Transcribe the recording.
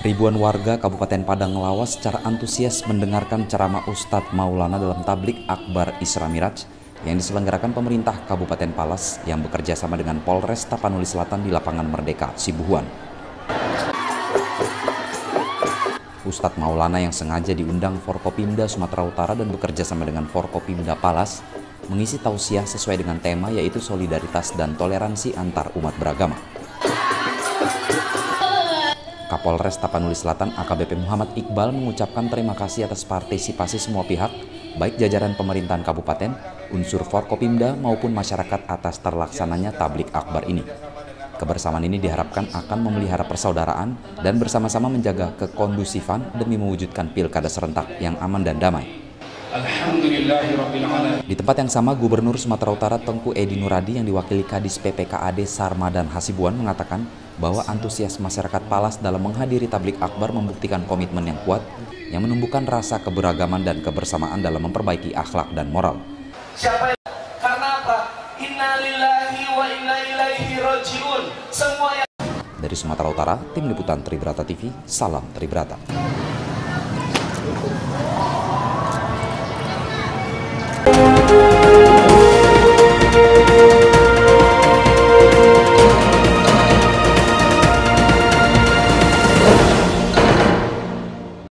Ribuan warga Kabupaten Padang Lawas secara antusias mendengarkan ceramah Ustadz Maulana dalam tablik Akbar Isra Miraj yang diselenggarakan pemerintah Kabupaten Palas yang bekerja sama dengan Polres Tapanuli Selatan di lapangan Merdeka, Sibuhuan. Ustadz Maulana yang sengaja diundang Forkopimda Sumatera Utara dan bekerja sama dengan Forkopimda Palas mengisi tausiah sesuai dengan tema yaitu solidaritas dan toleransi antar umat beragama. Kapolres Tapanuli Selatan AKBP Muhammad Iqbal mengucapkan terima kasih atas partisipasi semua pihak, baik jajaran pemerintahan kabupaten, unsur Forkopimda maupun masyarakat atas terlaksananya tablik akbar ini. Kebersamaan ini diharapkan akan memelihara persaudaraan dan bersama-sama menjaga kekondusifan demi mewujudkan pilkada serentak yang aman dan damai. Di tempat yang sama, Gubernur Sumatera Utara Tengku Edi Nuradi yang diwakili Kadis PPKAD Sarma dan Hasibuan mengatakan bahwa antusias masyarakat Palas dalam menghadiri tablik akbar membuktikan komitmen yang kuat yang menumbuhkan rasa keberagaman dan kebersamaan dalam memperbaiki akhlak dan moral. Siapa yang... Karena apa? Innalillahi wa inna ilaihi rojiun. Semua yang... Dari Sumatera Utara, Tim Liputan Tribrata TV, Salam Tribrata.